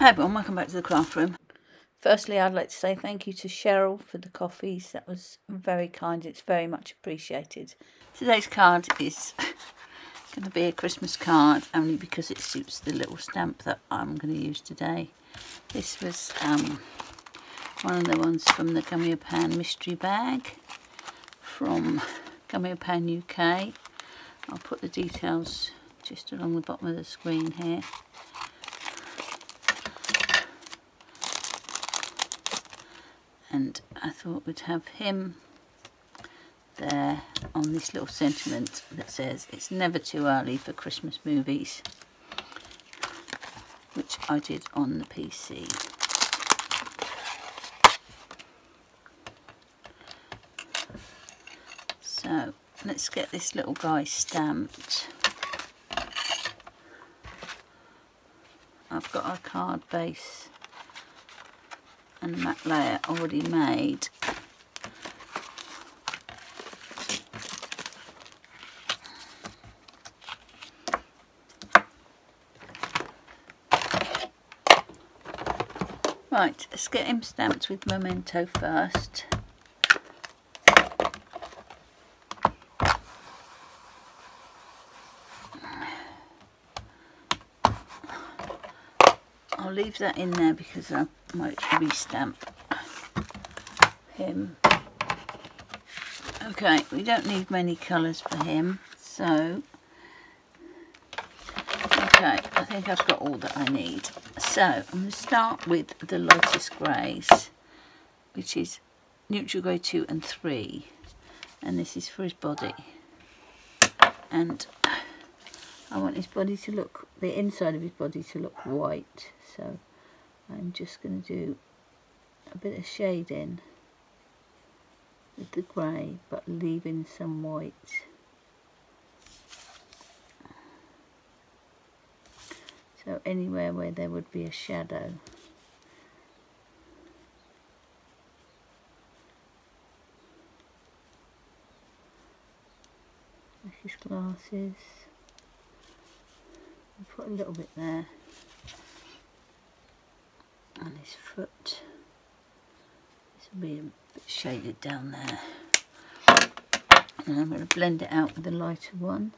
Hi everyone, welcome back to the craft room. Firstly, I'd like to say thank you to Cheryl for the coffees. That was very kind. It's very much appreciated. Today's card is going to be a Christmas card only because it suits the little stamp that I'm going to use today. This was um, one of the ones from the Gummiapan mystery bag from Gummiapan UK. I'll put the details just along the bottom of the screen here. And I thought we'd have him there on this little sentiment that says it's never too early for Christmas movies which I did on the PC. So let's get this little guy stamped. I've got a card base and matte layer already made. Right, let's get him stamped with Memento first. I'll leave that in there because I might restamp him. Okay, we don't need many colours for him, so okay, I think I've got all that I need. So I'm going to start with the lightest greys, which is neutral grey 2 and 3, and this is for his body. And I want his body to look, the inside of his body to look white. So I'm just going to do a bit of shading with the grey, but leaving some white. So anywhere where there would be a shadow. his glasses put a little bit there on his foot. This will be a bit shaded down there. And I'm going to blend it out with a lighter one.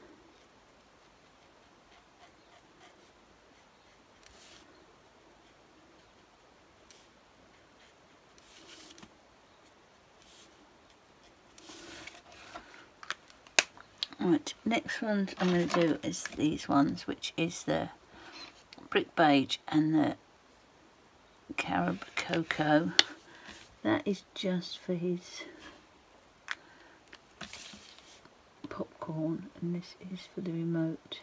Right, next ones I'm going to do is these ones, which is the Brick Beige and the Carob Cocoa. That is just for his popcorn, and this is for the remote.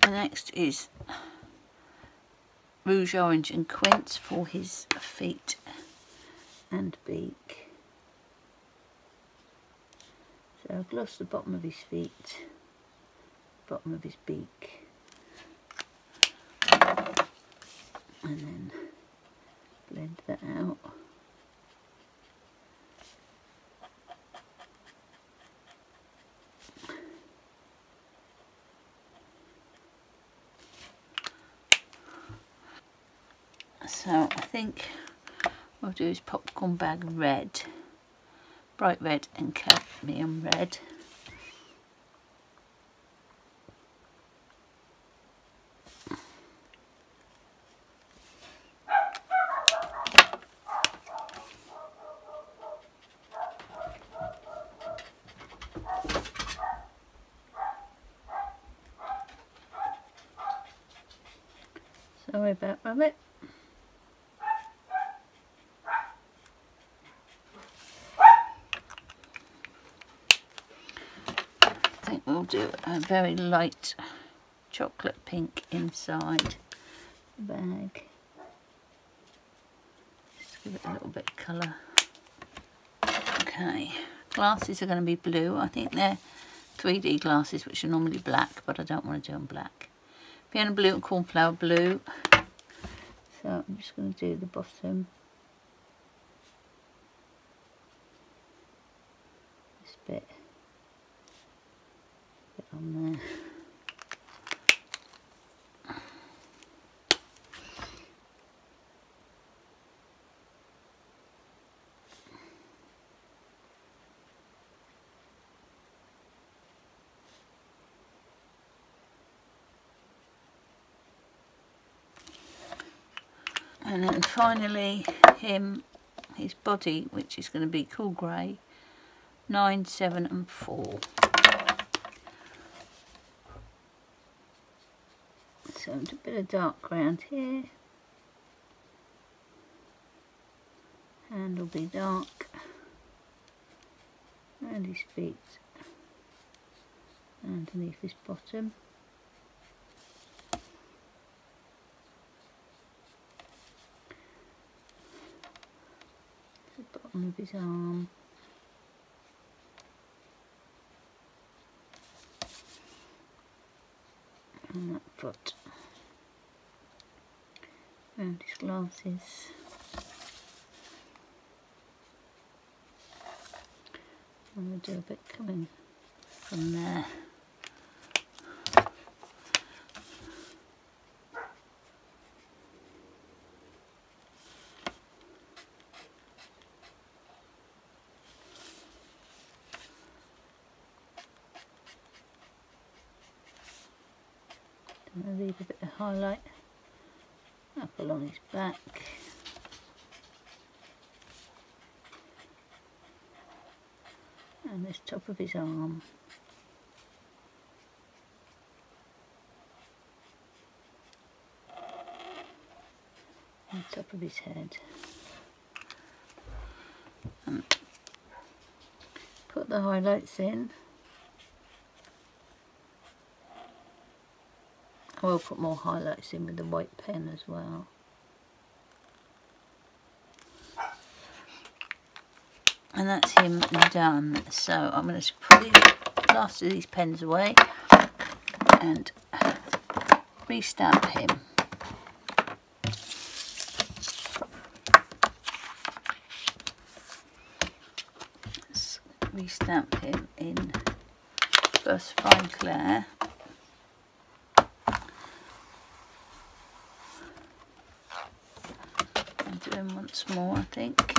The next is rouge orange and quince for his feet and beak. So I've glossed the bottom of his feet, bottom of his beak, and then blend that out. So I think what I'll do is popcorn bag red, bright red and cadmium red. Sorry about rabbit. We'll do a very light chocolate pink inside the bag. Just give it a little bit of colour. Okay, glasses are going to be blue. I think they're 3D glasses, which are normally black, but I don't want to do them black. Piano blue and cornflower blue. So I'm just going to do the bottom. This bit. On there. and then finally him his body which is going to be cool grey 9 7 and 4 so a bit of dark ground here hand will be dark and his feet underneath his bottom bottom of his arm. And that foot. Around his glasses. I'm going to do a bit coming from there. and leave a bit of highlight along his back. And this top of his arm. And top of his head. And put the highlights in. I will put more highlights in with the white pen as well. And that's him done. So I'm going to put the last of these pens away and restamp him. Let's restamp him in VersaFine Clair. And do him once more, I think.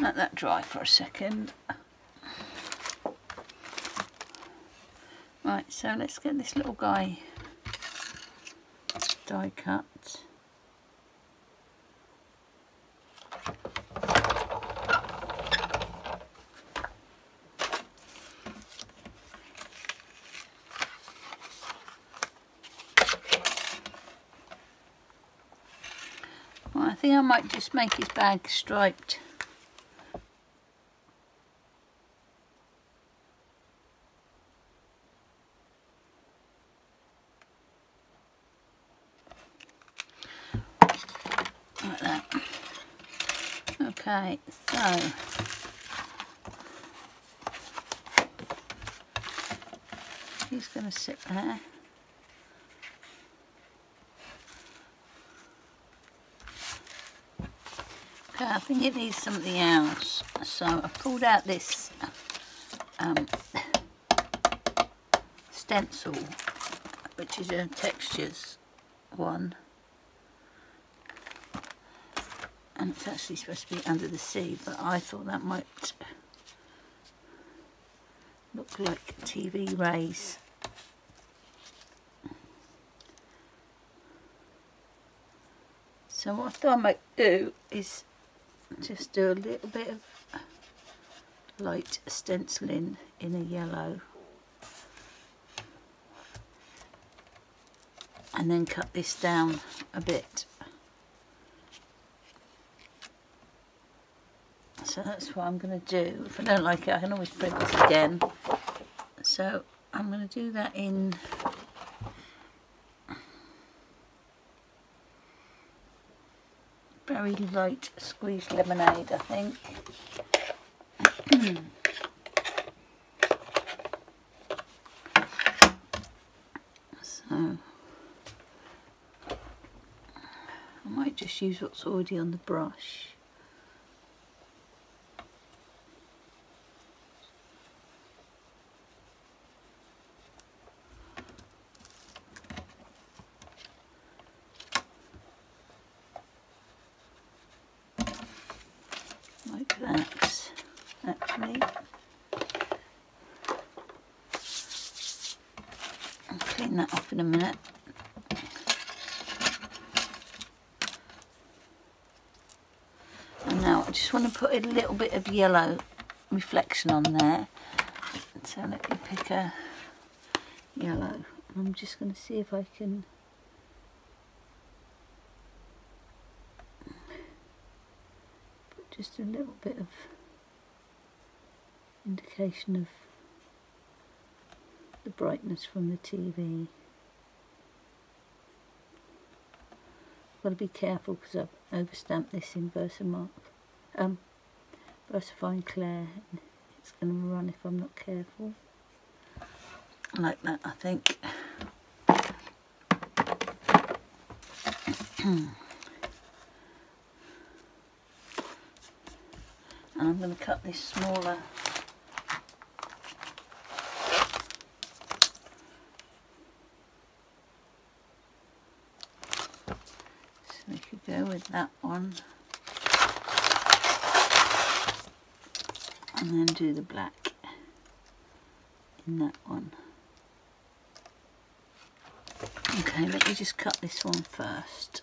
Let that dry for a second. Right, so let's get this little guy die cut. I think I might just make his bag striped. Like that. Okay, so he's going to sit there. Okay, I think it needs something else. So I pulled out this um, stencil, which is a textures one. And it's actually supposed to be under the sea, but I thought that might look like TV rays. So what I might do is just do a little bit of light stenciling in a yellow and then cut this down a bit so that's what I'm going to do if I don't like it I can always print this again so I'm going to do that in very light squeezed lemonade, I think. so, I might just use what's already on the brush. like that actually I'll clean that off in a minute. And now I just want to put a little bit of yellow reflection on there. So let me pick a yellow. I'm just going to see if I can put just a little bit of indication of the brightness from the TV. Got to be careful because I've overstamped this in Versamark, um, VersaFine Clair. It's going to run if I'm not careful. Like that, I think. and I'm going to cut this smaller so we could with that one. And then do the black in that one. Okay let me just cut this one first.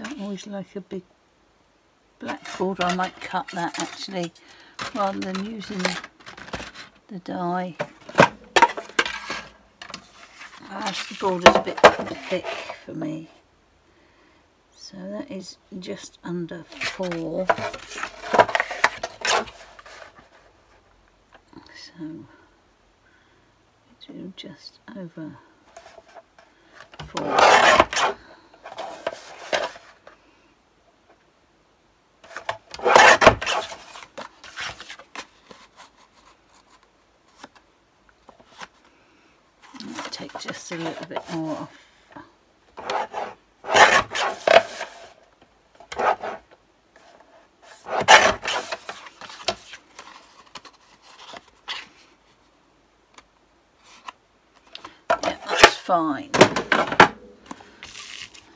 I don't always like a big black border. I might cut that actually rather than using the die. Ah, the border's a bit thick for me. So that is just under four. So do just over four. Just a little bit more off. Yeah, that's fine.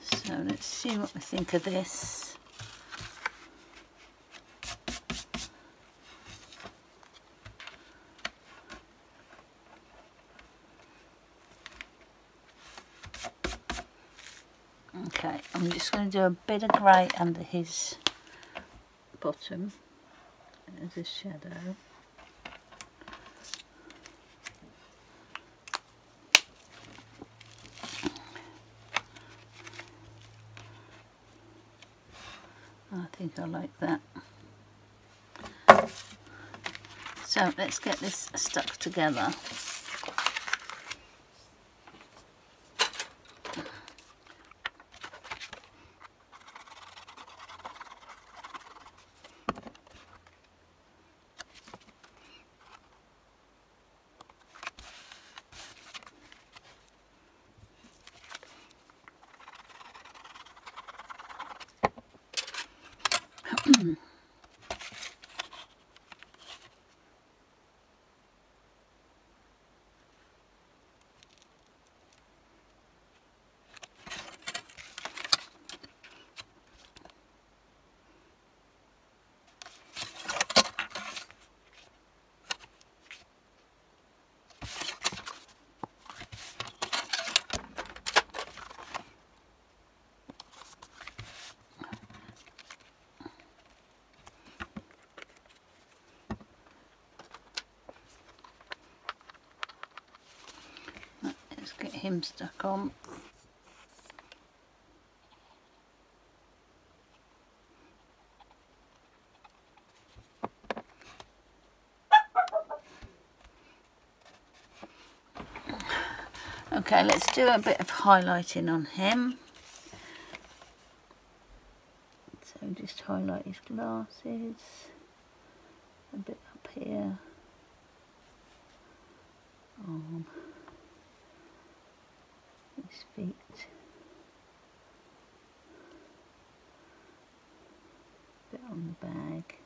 So let's see what we think of this. Okay, I'm just going to do a bit of grey under his bottom uh, as a shadow. I think I like that. So let's get this stuck together. Mm-hmm. On. Okay, let's do a bit of highlighting on him. So just highlight his glasses. a bit up here on his feet. bit on the bag.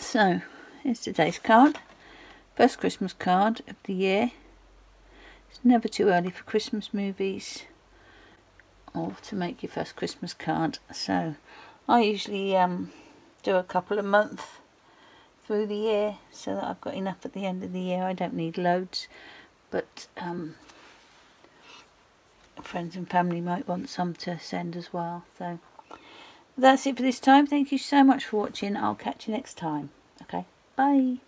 So, here's today's card. First Christmas card of the year. It's never too early for Christmas movies or to make your first Christmas card. So, I usually um, do a couple a month through the year so that I've got enough at the end of the year. I don't need loads, but um, friends and family might want some to send as well. So that's it for this time. Thank you so much for watching. I'll catch you next time. Okay, bye.